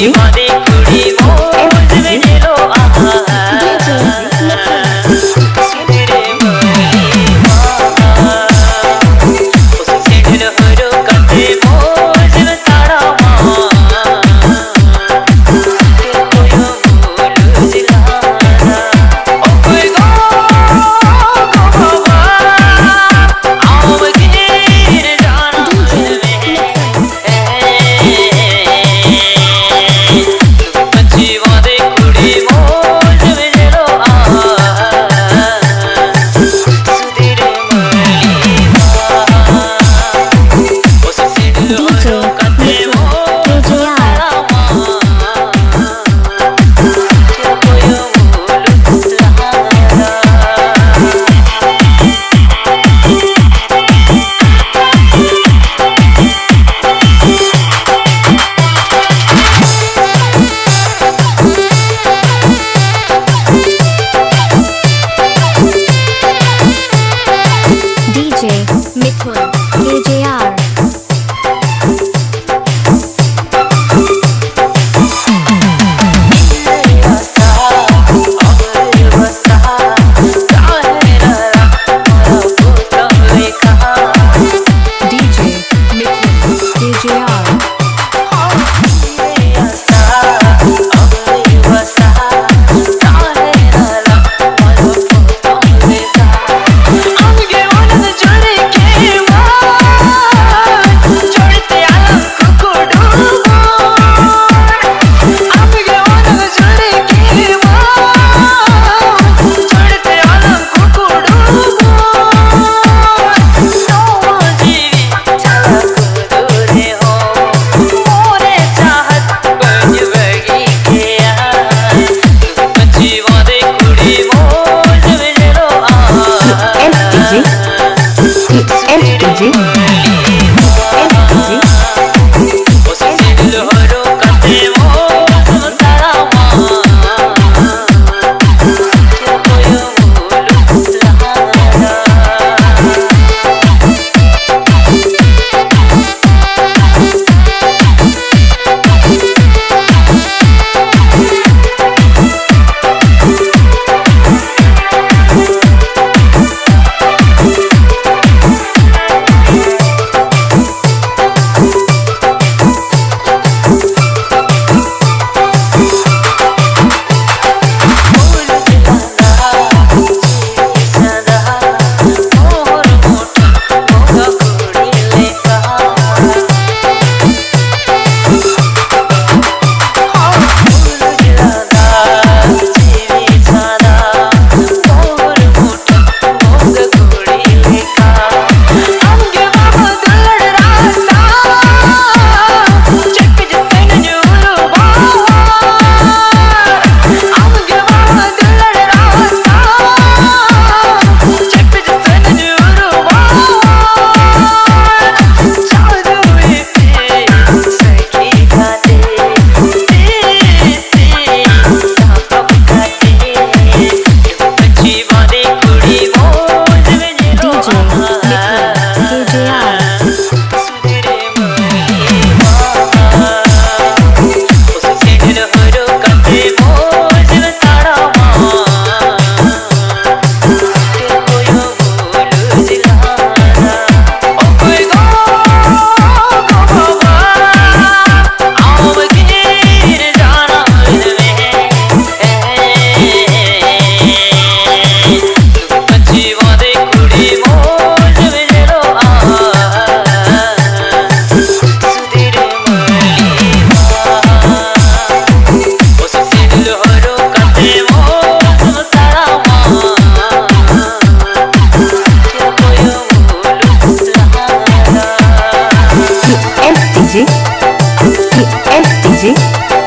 you. C N T J